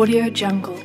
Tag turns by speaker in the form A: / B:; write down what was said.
A: Audio Jungle.